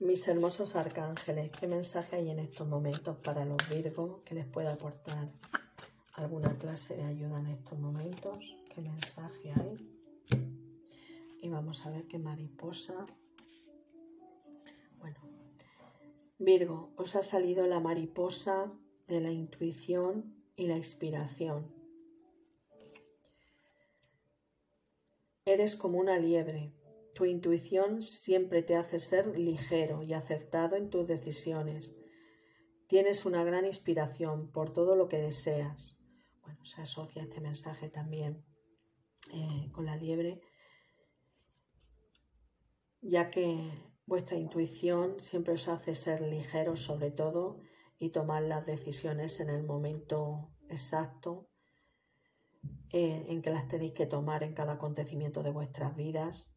Mis hermosos arcángeles, ¿qué mensaje hay en estos momentos para los Virgos que les pueda aportar alguna clase de ayuda en estos momentos? ¿Qué mensaje hay? Y vamos a ver qué mariposa. Bueno, Virgo, os ha salido la mariposa de la intuición y la inspiración. Eres como una liebre tu intuición siempre te hace ser ligero y acertado en tus decisiones. Tienes una gran inspiración por todo lo que deseas. Bueno, se asocia este mensaje también eh, con la liebre, ya que vuestra intuición siempre os hace ser ligeros sobre todo y tomar las decisiones en el momento exacto eh, en que las tenéis que tomar en cada acontecimiento de vuestras vidas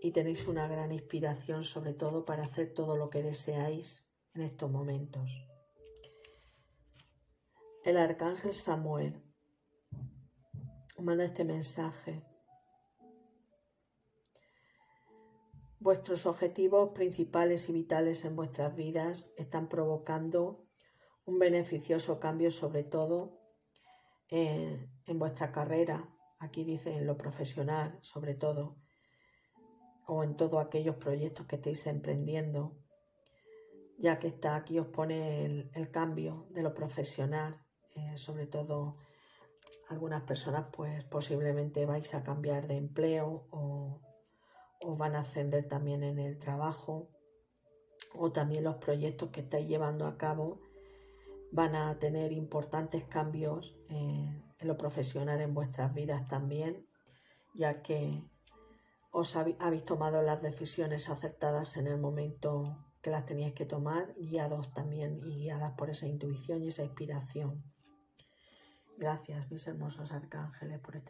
y tenéis una gran inspiración sobre todo para hacer todo lo que deseáis en estos momentos. El arcángel Samuel manda este mensaje. Vuestros objetivos principales y vitales en vuestras vidas están provocando un beneficioso cambio sobre todo en, en vuestra carrera, aquí dice en lo profesional sobre todo, o en todos aquellos proyectos que estéis emprendiendo, ya que está aquí os pone el, cambio de lo profesional, eh, sobre todo algunas personas pues posiblemente vais a cambiar de empleo o, van a ascender también en el trabajo o también los proyectos que estáis llevando a cabo van a tener importantes cambios eh, en lo profesional en vuestras vidas también, ya que os habéis tomado las decisiones acertadas en el momento que las teníais que tomar, guiados también y guiadas por esa intuición y esa inspiración. Gracias, mis hermosos arcángeles, por este